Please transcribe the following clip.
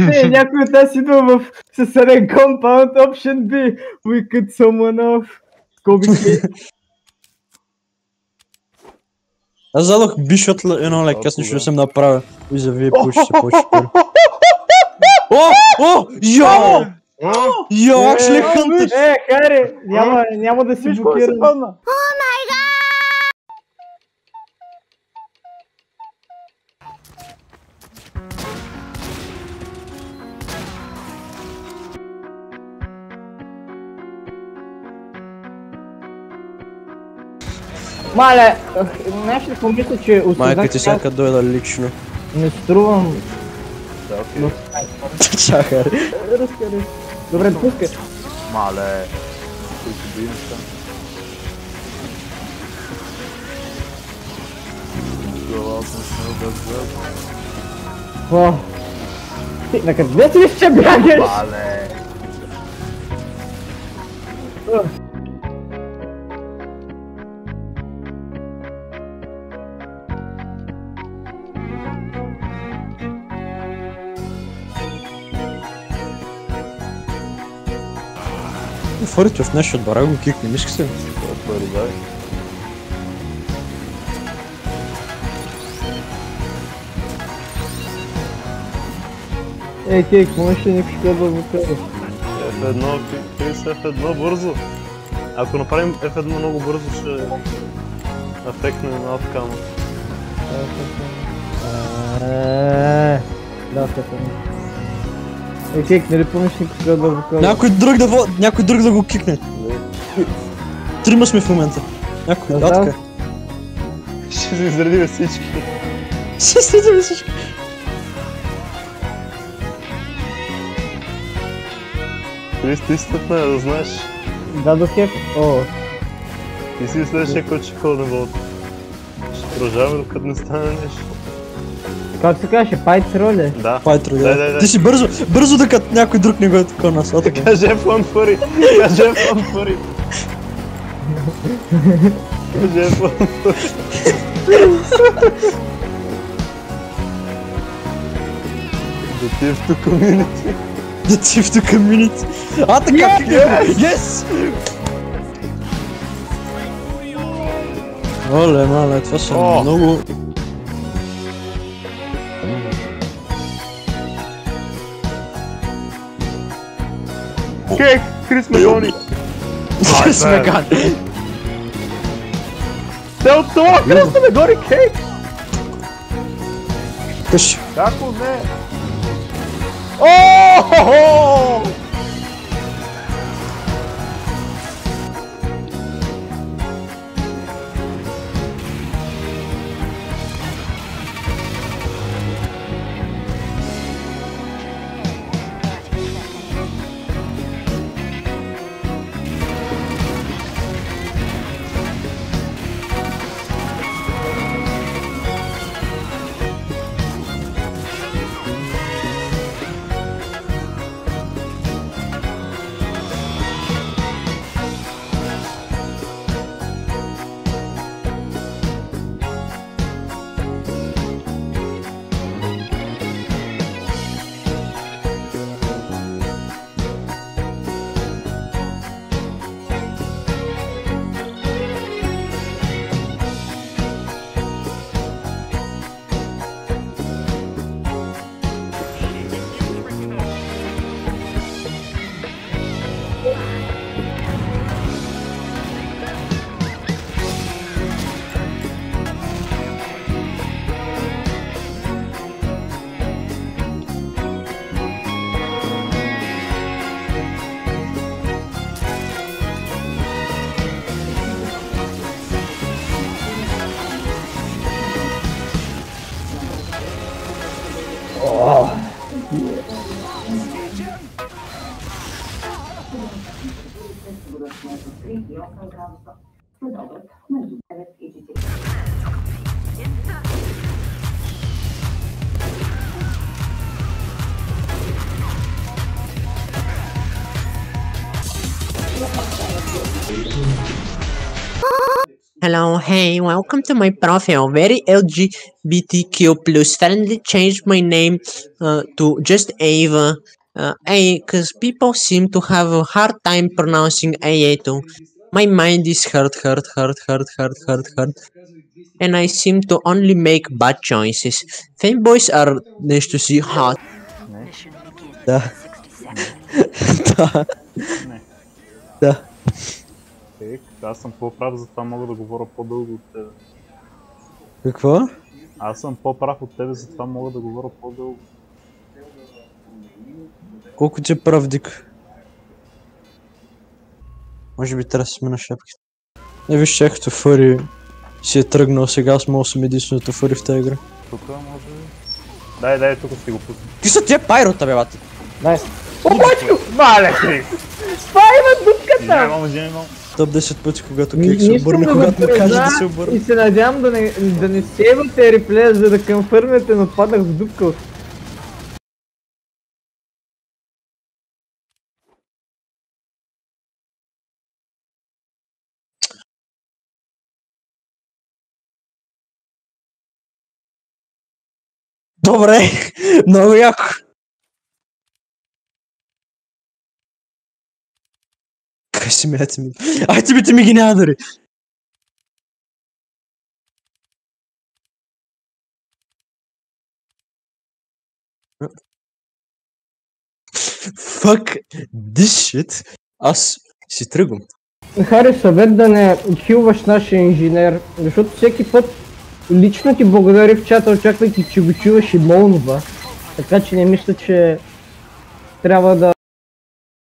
Не, някой от нас идва в съседен компаунд, option B. We cut someone off. Скоби. Аз задох бишот едно лек, аз нищо не съм направил. И за вие пушите, пушите. О! О! Йо! Йо, actually hunted! Е, Хари, няма, няма да си Виж Мале, знаеш ли помисля, че Майка ти всяка дойда лично. не струвам... Чакай. Разкажи. Добре, пускай. Мале. Той се бием там. Глава съм смел да гледам. О. Ти, на къде си ще бягаш? Мале. Фърчо в нещо отбора, го кикни, мишки се. Пари, дай. Ей, кейк, можеш ли някакви да го кажа? F1, кикни се F1 бързо. Ако направим F1 много бързо, ще афектне на откама. Да, F1. Е, кик, нали помниш никога да го Някой друг да, някой друг да го кикне. Трима сме в момента. Някой, да, така. Ще се изредим всички. Ще се изредиме всички. Крис, ти си да знаеш. Да, до хек. О. Ти си следващия, който ще ходим вълт. Ще продължаваме, докато не стане нещо как се казваше? Пайц роля? Да. Пайтро, Дай, дай, да. дай. Ти си бързо, бързо докато някой друг не го е такова нас. А, така. Каже F1 фъри! Каже F1 фъри! Каже F1 фъри! The thief to community. Thief to community. А, така, го. Yes! Оле, мале, това са много... Кек! Крис Мегони! Крис Меган. Те от това Крис Мегони кек! Кажи. Како не? О! Oh. Hello, hey, welcome to my profile. Very LGBTQ plus. Suddenly changed my name uh, to just Ava. Uh, A, because people seem to have a hard time pronouncing A too. My mind is hurt, hurt, hurt, hurt, hurt, hurt, hurt. And I seem to only make bad choices. Fanboys are nice to see hot. Duh. Duh. Duh. Аз съм по-прав, затова мога да говоря по-дълго от тебе. Какво? Аз съм по-прав от тебе, затова мога да говоря по-дълго. Колко ти е прав, Дик? Може би трябва да си смена шапките. Не виж, че като Фъри си е тръгнал, сега аз мога съм единственото Фъри в тази игра. Тук може би. Дай, дай, тук си го пусна. Какви са тия пайрота, бе, бати? Найс. О, бачко! Мале ти! Това има дупката! Извинявам, извинявам. Топ 10 пъти, когато Кек се обърне, когато му каже да се обърне. И се надявам да не, да не сейвате реплея, за да конфърмете, но паднах в дупка. Добре, много яко. Си мете ми? Ай, ти ми дори. Fuck this shit. Аз си тръгвам. Хари, съвет да не хилваш нашия инженер, защото всеки път лично ти благодари в чата, очаквайки, че го чуваш и молнова. Така че не мисля, че трябва да